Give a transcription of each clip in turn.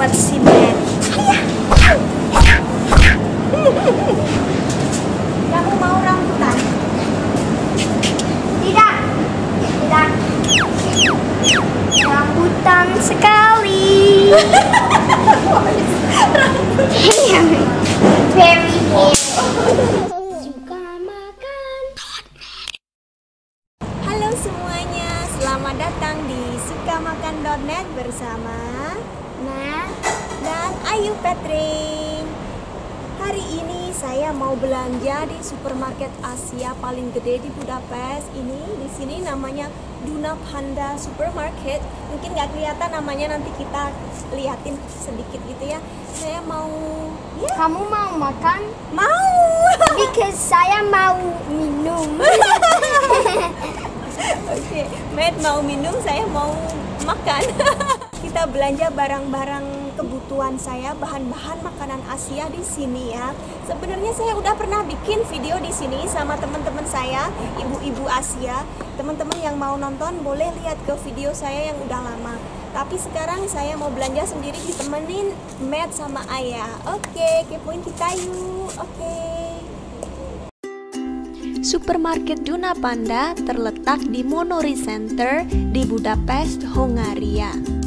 buat si saya mau belanja di supermarket Asia paling gede di Budapest. Ini di sini namanya Duna Panda Supermarket. Mungkin nggak kelihatan namanya nanti kita liatin sedikit gitu ya. Saya mau ya kamu mau makan? mau. Because saya mau minum. Oke, Matt mau minum, saya mau makan. Kita belanja barang-barang kebutuhan saya, bahan-bahan makanan Asia di sini ya. Sebenarnya saya udah pernah bikin video di sini sama teman-teman saya, ibu-ibu Asia. Teman-teman yang mau nonton boleh lihat ke video saya yang udah lama. Tapi sekarang saya mau belanja sendiri ditemenin Matt sama Ayah. Oke, kepoin kita yuk. Oke. Supermarket Duna Panda terletak di Monori Center di Budapest, Hongaria.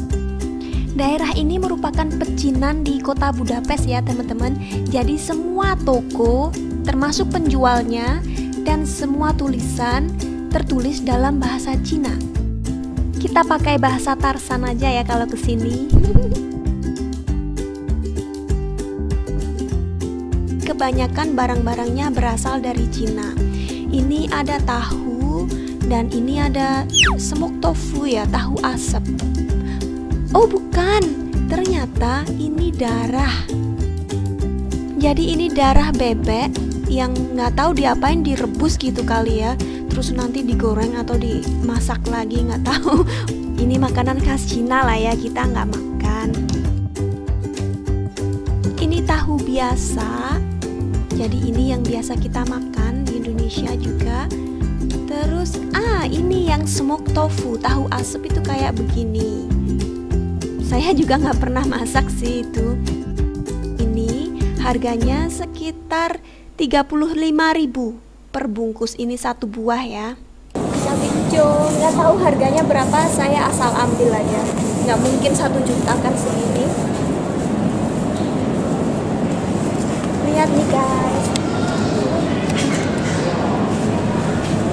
Daerah ini merupakan pecinan di kota Budapest ya teman-teman. Jadi semua toko, termasuk penjualnya dan semua tulisan tertulis dalam bahasa Cina. Kita pakai bahasa Tarsan aja ya kalau ke sini. Kebanyakan barang-barangnya berasal dari Cina. Ini ada tahu dan ini ada semuk tofu ya, tahu asap. Oh bukan, ternyata ini darah. Jadi ini darah bebek yang nggak tahu diapain direbus gitu kali ya. Terus nanti digoreng atau dimasak lagi nggak tahu. Ini makanan khas Cina lah ya kita nggak makan. Ini tahu biasa. Jadi ini yang biasa kita makan di Indonesia juga. Terus ah ini yang smoked tofu tahu asap itu kayak begini saya juga nggak pernah masak sih itu. Ini harganya sekitar 35.000 per bungkus. Ini satu buah ya. Cabai hijau nggak tahu harganya berapa. Saya asal ambil aja. Nggak mungkin satu juta kan segini. Lihat nih guys.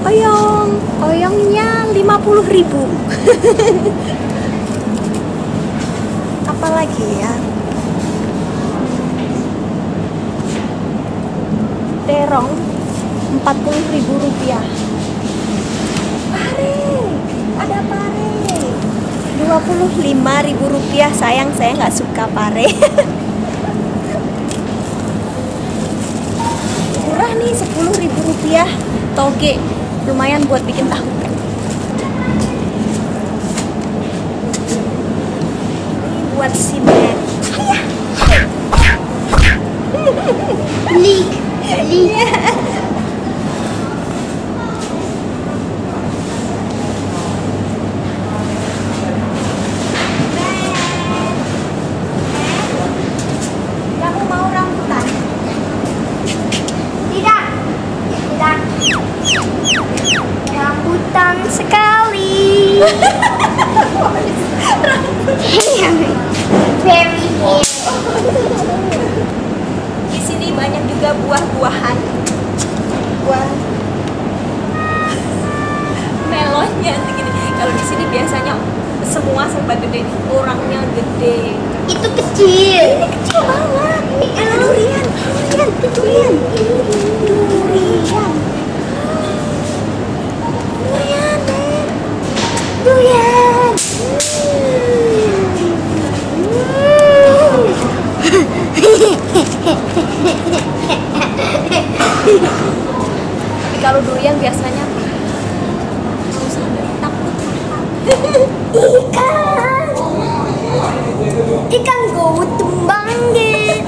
Oyong. Oyongnya 50.000 apalagi ya? Terong 40 ribu rupiah. Pare ada pare. 25 ribu rupiah sayang saya nggak suka pare. Murah nih 10 ribu rupiah. Toge lumayan buat bikin tahu buat si Matt. Leak. Leak. Kamu mau rambutan? Tidak. Tidak. Rambutan sekali. Very Di sini banyak juga buah-buahan. Buah melonnya segini. Kalau di sini biasanya semua serba gede, orangnya gede. Itu kecil. Kecil banget. Eh, durian, durian, durian. Durian. Durian, Nen. Durian. Tapi kalau durian biasanya takut. Ikan. Ikan gautum banget.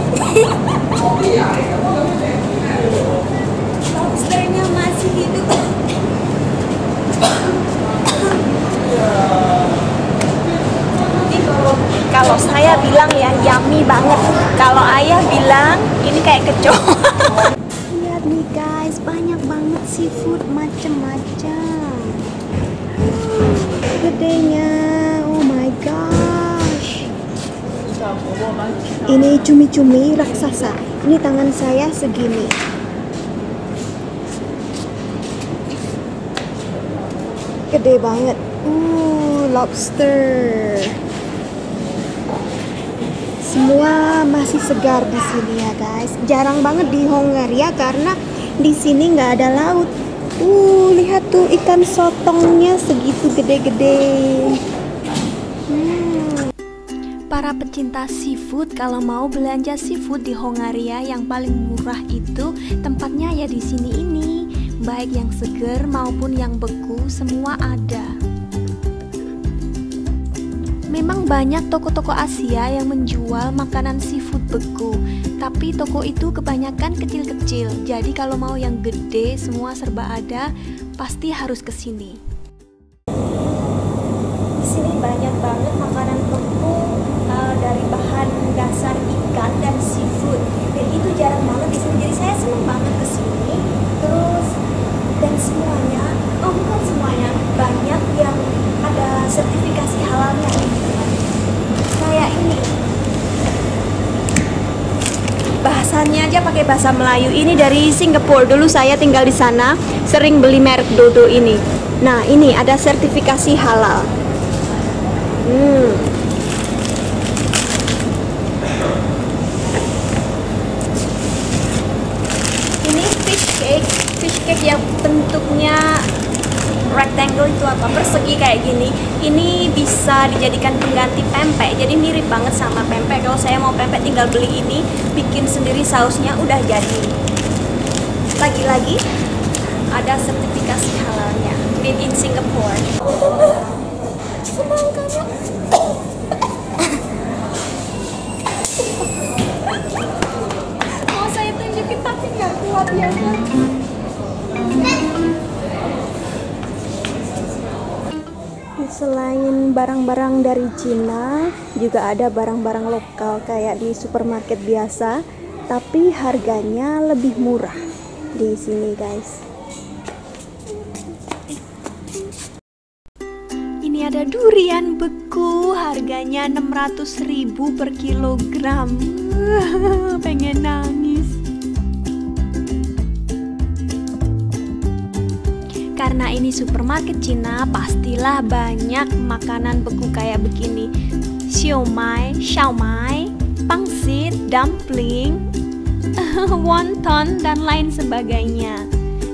Lobsternya masih hidup. kalau saya bilang ya yummy banget. Kalau ayah bilang ini kayak kecoa. Guys, banyak banget seafood macam-macam. Gedenya, oh my gosh. Ini cumi-cumi raksasa. Ini tangan saya segini. Gede banget. Uh, lobster. Semua masih segar di sini ya guys. Jarang banget di Hongaria karena di sini nggak ada laut. Uh, lihat tuh ikan sotongnya segitu gede-gede. Hmm. Para pecinta seafood kalau mau belanja seafood di Hongaria yang paling murah itu tempatnya ya di sini ini. Baik yang seger maupun yang beku semua ada. Memang banyak toko-toko Asia yang menjual makanan seafood beku, tapi toko itu kebanyakan kecil-kecil. Jadi kalau mau yang gede semua serba ada, pasti harus ke sini. Di sini banyak banget makanan beku uh, dari bahan dasar ikan dan seafood. Dan itu jarang banget di sini. Jadi saya senang banget ke sini. Terus dan semuanya, oh bukan semuanya, banyak yang ada sertifikasi halalnya teman-teman. Kayak ini. Bahasanya aja pakai bahasa Melayu. Ini dari Singapura. Dulu saya tinggal di sana, sering beli merek Dodo ini. Nah, ini ada sertifikasi halal. Hmm. Ini fish cake, fish cake yang bentuknya rectangle itu apa persegi kayak gini ini bisa dijadikan pengganti pempek. Jadi mirip banget sama pempek. Kalau saya mau pempek tinggal beli ini bikin sendiri sausnya udah jadi. Lagi-lagi ada sertifikasi halalnya made in Singapore. Semangkanya mau Barang-barang dari Cina, juga ada barang-barang lokal kayak di supermarket biasa, tapi harganya lebih murah di sini, guys. Ini ada durian beku, harganya 600.000 per kilogram. Pengen nangis. Karena ini supermarket Cina, pastilah banyak makanan beku kayak begini. Siomai, xiaomai, pangsit, dumpling, wonton, dan lain sebagainya.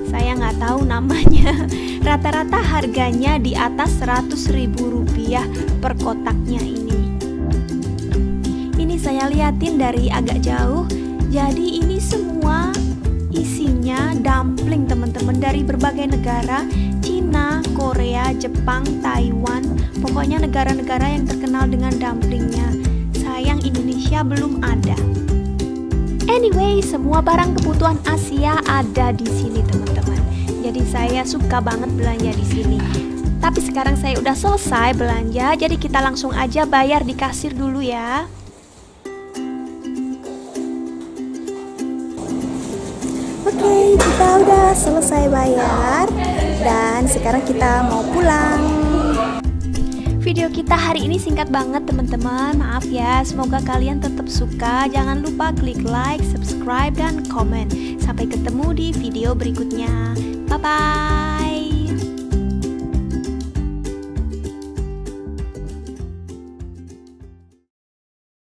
Saya nggak tahu namanya. Rata-rata harganya di atas 100 ribu rupiah per kotaknya ini. Ini saya liatin dari agak jauh. Jadi ini semua isinya dumpling teman-teman dari berbagai negara. Cina, Korea, Jepang, Taiwan. Pokoknya negara-negara yang terkenal dengan dumplingnya. Sayang Indonesia belum ada. Anyway semua barang kebutuhan Asia ada di sini teman-teman. Jadi saya suka banget belanja di sini. Tapi sekarang saya udah selesai belanja jadi kita langsung aja bayar di kasir dulu ya Oke, kita udah selesai bayar dan sekarang kita mau pulang. Video kita hari ini singkat banget teman-teman. Maaf ya, semoga kalian tetap suka. Jangan lupa klik like, subscribe dan komen. Sampai ketemu di video berikutnya. Bye bye.